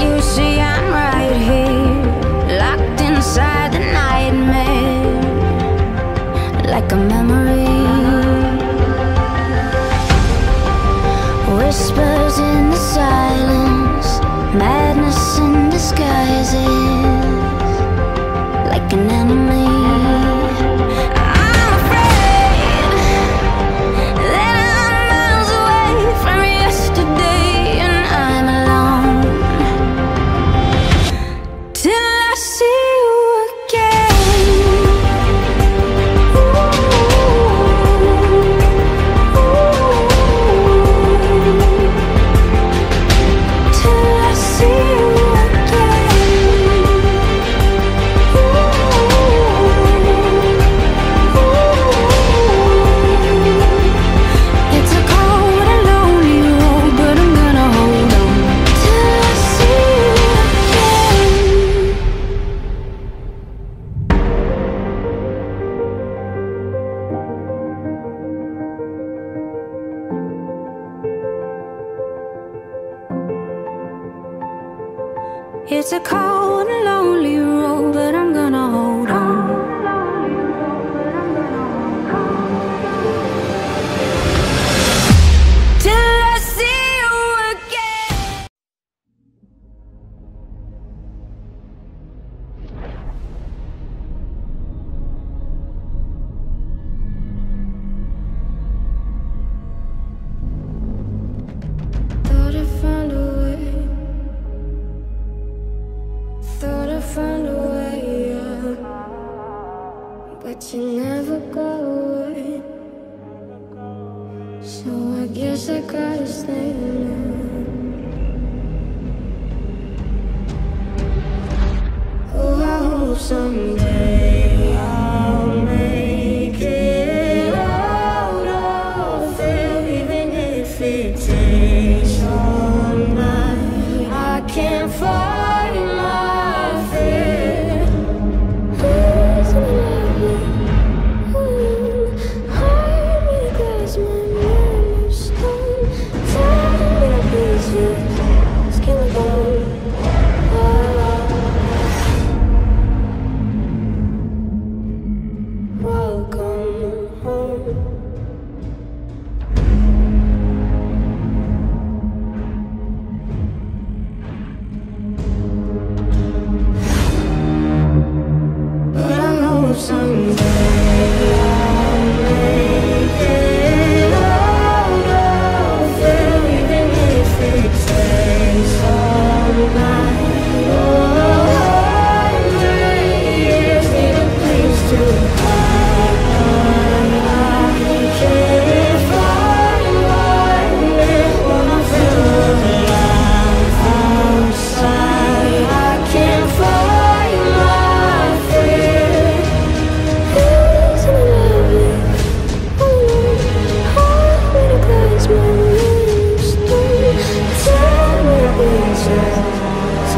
you see It's a cold and lonely So I guess I gotta stay alone. Oh, I hope someday.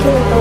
Let's go.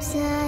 Absent.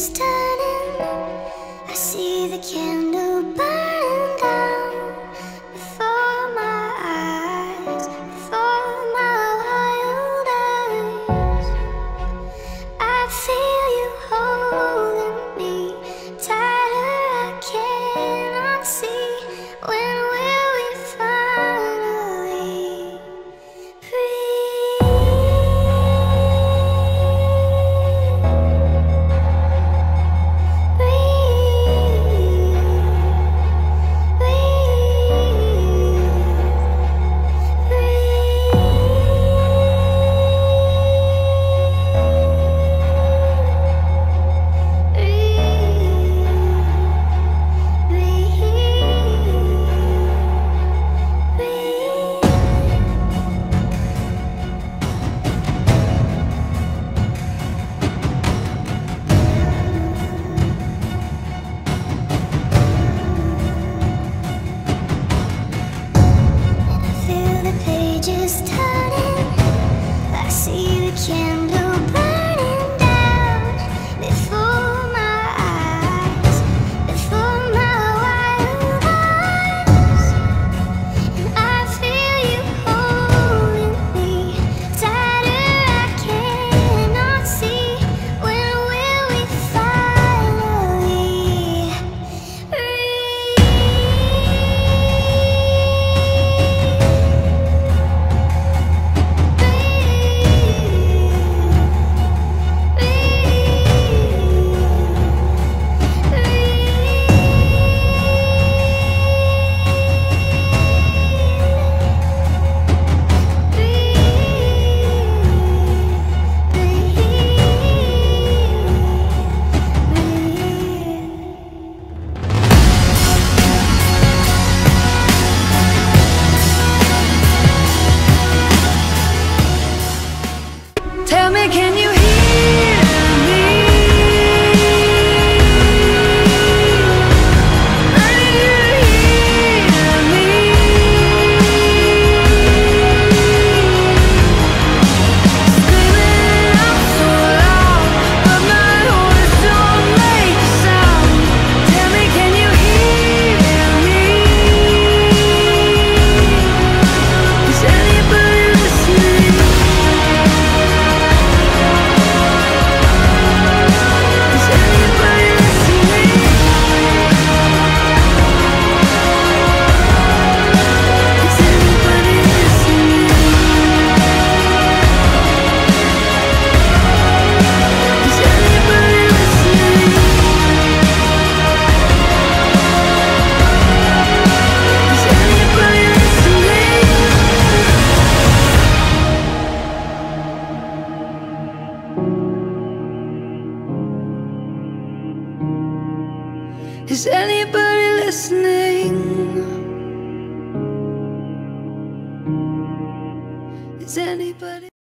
Breathe.